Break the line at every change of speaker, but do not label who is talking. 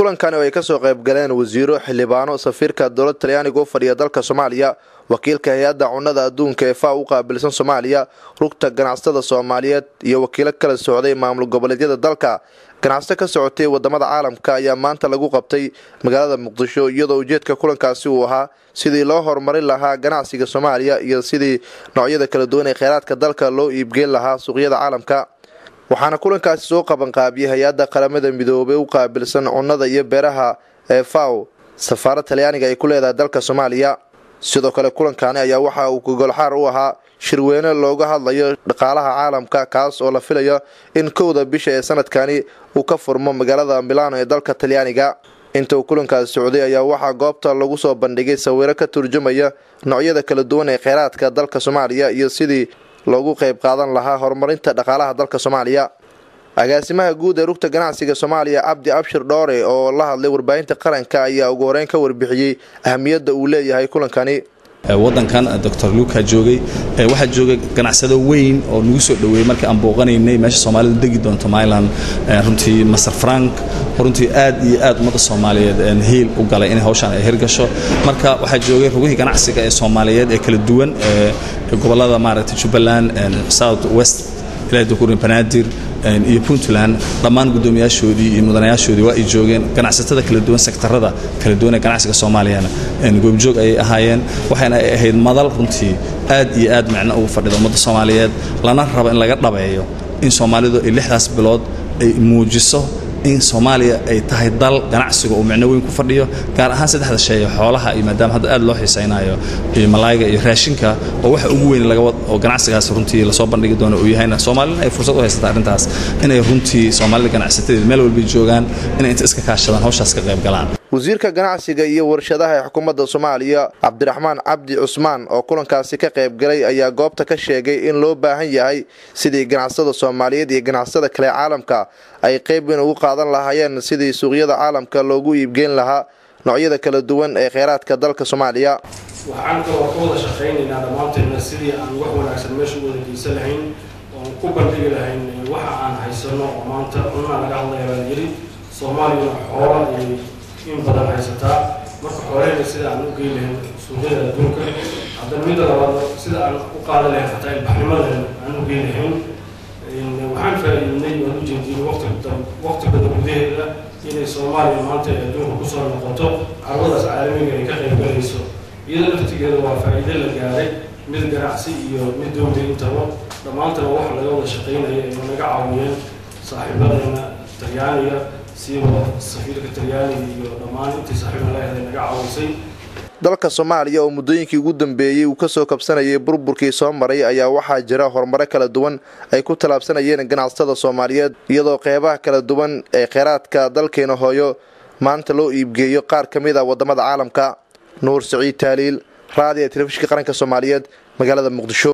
kulankani oo ay ka soo qayb galeen wasiiro xildhibaano safiirka dowlad talyaaniga u fadhiya dalka soomaaliya. Wakiilka hay'adda cunnada adduunka ee fa u qaabilsan soomaaliya rugta ganacsatada soomaaliyeed iyo wakiilo kala socday maamul goboleedyada dalka. Ganacsato ka socotay waddamada caalamka ayaa maanta lagu qabtay magaalada muqdisho iyadoo ujeedka kulankaasi uu ahaa sidii loo horumarin lahaa ganacsiga soomaaliya iyo sidii noocyada kala duwan ee kheyraadka dalka loo iibgeyn lahaa suuqyada caalamka waxaana kulankaasi soo qabanqaabiyey hay'adda qaramada midoobay u qaabilsan cunnada iyo beeraha ee faw safaarad talyaaniga ay ku leedahay dalka soomaaliya. Sidoo kale kulankani ayaa waxa uu gogolxaar u ahaa shirweyne looga hadlayo dhaqaalaha caalamka kaas oo la filayo in kowda bisha ee sanadkani uu ka furmo magaalada milano ee dalka talyaaniga. Inta uu kulankaasi socday ayaa waxaa goobta lagu soo bandhigay sawiro ka turjumaya noocyada kala duwan ee kheyraadka dalka soomaaliya iyo sidii loogu qayb qaadan lahaa horumarinta dhaqaalaha dalka soomaaliya. Agaasimaha guud ee rugta ganacsiga soomaaliya cabdi abshir dhoore oo la hadlay warbaahinta qaranka ayaa ugu horeyn ka warbixiyey ahamiyadda uu leeyahay kulankani
wadankan doctor luka joogay. Waxaa joogay ganacsado weyn oo nagu soo dhoweeyey markii aan booqanaynay. Meesha soomaalidu degi doonto myland runtii master frank. Runtii aad iyo aad ummadda soomaaliyeed hiil u galay inay hawshaan ay hirgasho. Marka waxaa joogay rugihii ganacsiga ee soomaaliyeed ee kala duwan ee gobollada maaragtay jubbaland south west ilaa dukurin banaadir iyo puntland dhammaan guddoomiyaashoodii iyo mudanayaashoodii waa ay joogeen ganacsatada kala duwan sektarada kala duwan ee ganacsiga soomaaliyana goobjoog ayay ahaayeen waxayna ay ahayd madal runtii aad iyo aad micno ugu fadhida ummadda soomaaliyeed lana rabo in laga dhabeeyo in soomaalidu ay lixdaas bilood ay muujiso in soomaaliya ay tahay dal ganacsiga uu micno weyn ku fadhiyo gaar ahaan saddexda sheeye xoolaha iyo maadaama hadda aad loo xiisaynayo malaayiga iyo raashinka oo waxa ugu weyn laga oo ganacsigaas runtii la soo bandhigi doono uu yahayna soomaalina ay fursad u haysata arrintaas inay runtii soomaalida ganacsatadeed meel walbay joogaan inay inta iska kaashadaan hawshaas ka qayb galaan
wasiirka ganacsiga iyo warshadaha ee xukuumadda soomaaliya cabdiraxmaan cabdi cusmaan oo kulankaasi ka qayb galay ayaa goobta ka sheegay in loo baahan yahay sidii ganacsada soomaaliyeed iyo ganacsada kale caalamka ay qayb weyn ugu qaadan lahaayeen sidii suuqyada caalamka loogu iibgeyn lahaa noocyada kala duwan ee kheyraadka dalka soomaaliya.
Waxaan kaloo ka wada shaqaynaynaa dhammaanteedna sidii aan wax wanaagsan meesha u wada geysan lahayn oon ku bandhigi lahayn waxa aan haysano oo maanta cunaa laga hadlaya baan yiri soomaaliyana xoola iyo in badan haysataa. Marka xoolahayna sida aan u geyn lahayn suuqyada adduunka haddana midda labaad sida aan u qaadan lahayn xataa ilbaxnimadeena aan u geyn lahayn waxaan faa'iidinay waan u jeediyey waqti badan gudaheeda inay soomaaliya maanta ay adduunka ku soo noqoto carwadaas caalamiga ay ka qayb galayso. Iyada laftigeeda waa faa'iido la gaaray mid ganacsi iyo mid dowli intaba dhammaantana wax laga wada shaqaynaya ay naga caawiyeen saaxiibadeena talyaaniga siiba safiirka talyaaniga iyo dhammaan intii saaxiibna la helay naga caawisay.
Dalka soomaaliya oo muddooyinkii ugu dambeeyey uu ka soo kabsanayay burburkii soo maray ayaa waxaa jira horumaro kala duwan ay ku tallaabsanayeen ganacsatada soomaaliyeed iyadoo qeybaha kala duwan ee kheyraadka dalkeena hooyo maanta loo iibgeeyo qaar ka mid a waddamada caalamka. Nuur siciid taaliil raadiya telefishinka qaranka soomaaliyeed magaalada muqdisho